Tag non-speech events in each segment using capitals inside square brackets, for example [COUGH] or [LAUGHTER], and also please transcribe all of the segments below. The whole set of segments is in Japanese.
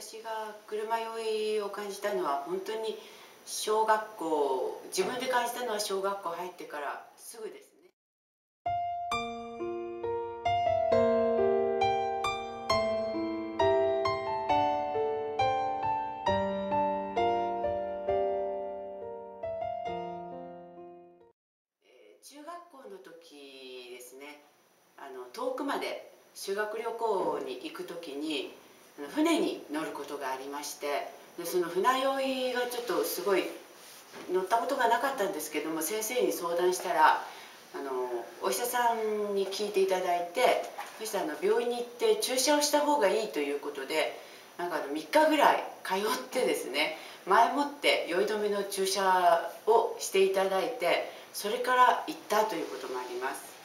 私が車酔いを感じたのは本当に小学校自分で感じたのは小学校入ってからすぐですね。中学校の時ですねあの遠くまで修学旅行に行く時船に乗ることがありましてでその船酔いがちょっとすごい乗ったことがなかったんですけども先生に相談したらあのお医者さんに聞いていただいてそしたらあの病院に行って注射をした方がいいということでなんかあの3日ぐらい通ってですね前もって酔い止めの注射をしていただいてそれから行ったということもあります。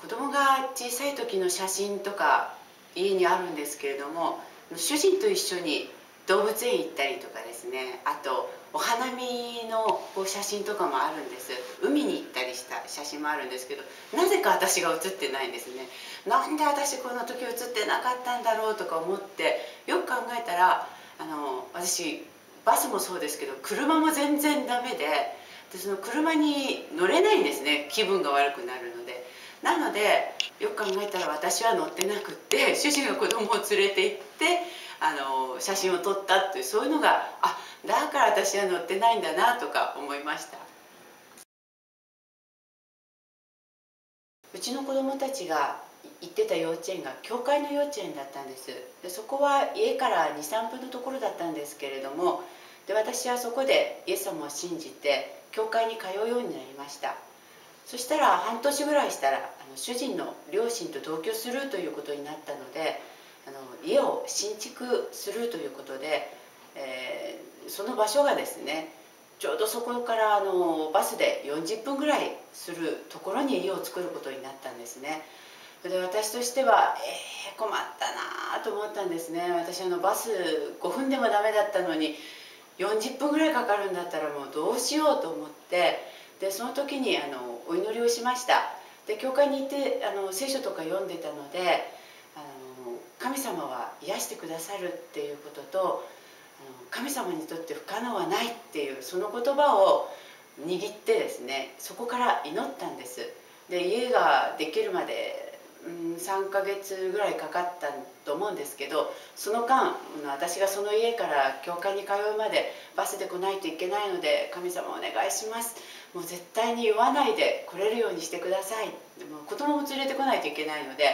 子供が小さい時の写真とか家にあるんですけれども主人と一緒に動物園行ったりとかですね。あとお花見のこう写真とかもあるんです。海に行ったりした写真もあるんですけどなぜか私が写ってないんですね。なんで私この時写ってなかったんだろうとか思ってよく考えたらあの私バスもそうですけど車も全然ダメででその車に乗れないんですね。気分が悪くなる。なのでよく考えたら私は乗ってなくって [LAUGHS] 主人が子供を連れて行ってあの写真を撮ったっていうそういうのがあだから私は乗ってないんだなとか思いました。うちの子供たちが行ってた幼稚園が教会の幼稚園だったんです。でそこは家から23分のところだったんですけれどもで私はそこでイエス様を信じて教会に通うようになりました。そしたら半年ぐらいしたらあの主人の両親と同居するということになったのであの家を新築するということで、えー、その場所がですねちょうどそこからあのバスで40分ぐらいするところに家を作ることになったんですね。で私としてはえー、困ったなと思ったんですね私あのバス5分でもダメだったのに40分ぐらいかかるんだったらもうどうしようと思ってでその時にあのお祈りをしました。で教会に行ってあの聖書とか読んでたのであの神様は癒してくださるっていうことと神様にとって不可能はないっていうその言葉を握ってですねそこから祈ったんです。で家ができるまでうん3ヶ月ぐらいかかったと思うんですけどその間私がその家から教会に通うまでバスで来ないといけないので神様お願いします。もう絶対に言わないで来れるようにしてください。でも子供も連れてこないといけないので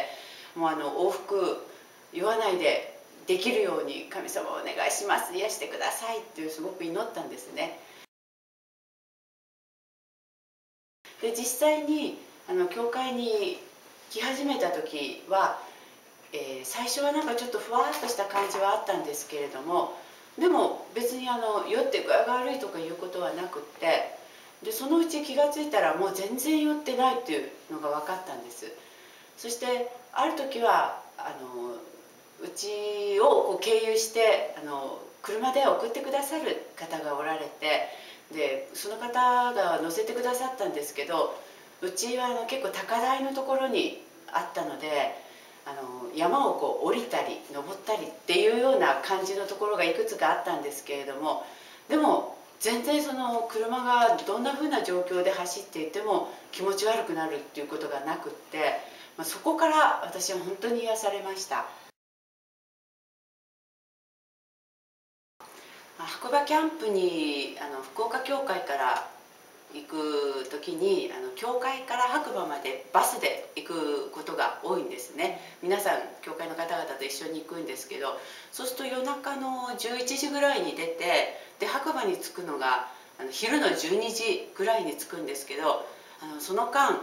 もうあの往復言わないでできるように神様お願いします。癒してください。っていうすごく祈ったんですね。で実際にあの教会に来始めた時は、えー、最初はなんかちょっとふわっとした感じはあったんですけれどもでも別にあの酔って具合が悪いとかいうことはなくってでそのうち気が付いたらもう全然酔ってないっていうのが分かったんです。そしてある時はあのうちをこう経由してあの車で送ってくださる方がおられてでその方が乗せてくださったんですけどうちはあの結構高台のところにあったのであの山をこう降りたり登ったりっていうような感じのところがいくつかあったんですけれどもでも全然その車がどんなふうな状況で走っていても気持ち悪くなるっていうことがなくって、まあ、そこから私は本当に癒されました。白馬キャンプにあの福岡協会から行く時にあの教会から白馬までバスで行くことが多いんですね。皆さん教会の方々と一緒に行くんですけどそうすると夜中の11時ぐらいに出てで白馬に着くのがあの昼の12時ぐらいに着くんですけどあのその間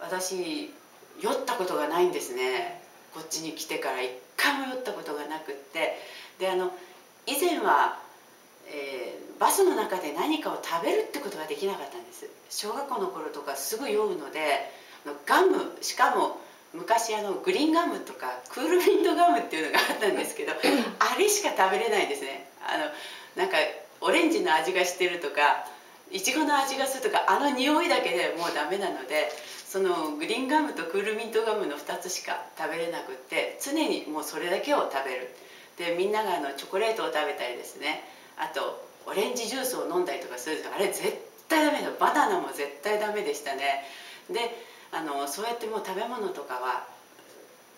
私酔ったことがないんですね。こっちに来てから一回も酔ったことがなくって。であの以前はえー、バスの中で何かを食べるってことができなかったんです。小学校の頃とかすぐ酔うのでガムしかも昔あのグリーンガムとかクールミントガムっていうのがあったんですけど [LAUGHS] あれしか食べれないですね。あのなんかオレンジの味がしてるとかいちごの味がするとかあの匂いだけでもうダメなのでそのグリーンガムとクールミントガムの2つしか食べれなくって常にもうそれだけを食べる。でみんながあのチョコレートを食べたりですね。あとオレンジジュースを飲んだりとかするんですあれ絶対ダメだバナナも絶対ダメでしたね。であのそうやってもう食べ物とかは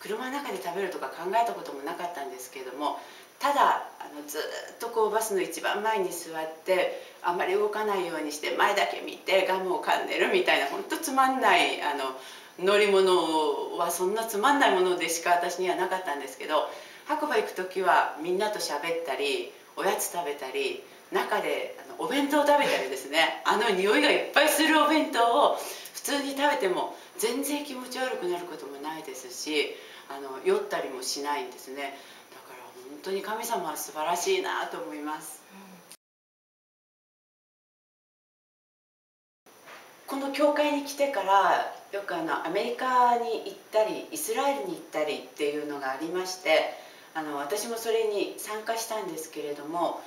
車の中で食べるとか考えたこともなかったんですけれどもただあのずっとこうバスの一番前に座ってあんまり動かないようにして前だけ見てガムを噛んでるみたいな本当つまんないあの乗り物はそんなつまんないものでしか私にはなかったんですけど白馬行く時はみんなと喋ったりおやつ食べたり中であのお弁当を食べたりですねあの匂いがいっぱいするお弁当を普通に食べても全然気持ち悪くなることもないですしあの酔ったりもしないんですね。だから本当に神様は素晴らしいなと思います、この教会に来てからよくあのアメリカに行ったりイスラエルに行ったりっていうのがありましてあの私もそれに参加したんですけれども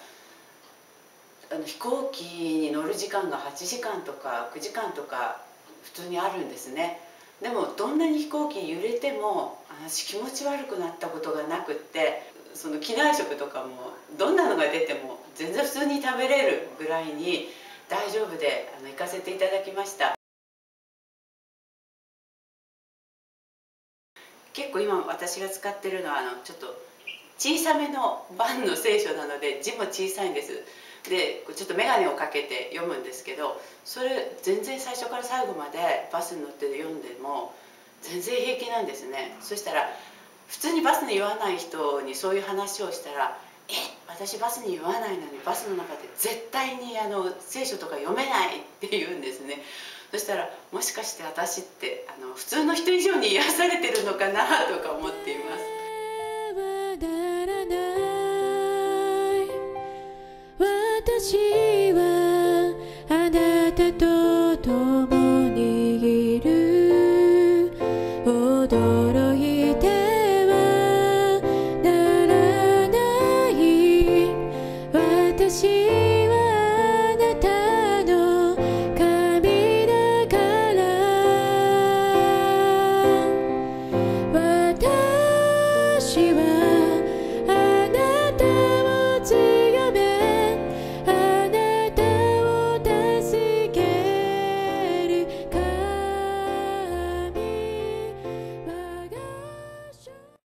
あの飛行機に乗る時間が8時間とか9時間とか普通にあるんですね。でもどんなに飛行機揺れても私気持ち悪くなったことがなくってその機内食とかもどんなのが出ても全然普通に食べれるぐらいに大丈夫であの行かせていただきました。結構今私が使ってるのはあのちょっと小さめの版の聖書なので字も小さいんです。でちょっと眼鏡をかけて読むんですけどそれ全然最初から最後までバスに乗って読んでも全然平気なんですねそしたら普通にバスに言わない人にそういう話をしたら「え私バスに言わないのにバスの中で絶対にあの聖書とか読めない」って言うんですねそしたらもしかして私ってあの普通の人以上に癒されてるのかなとか思っています。私はあなたと共にい。る驚い。てはならない。私はあなたの神だから私は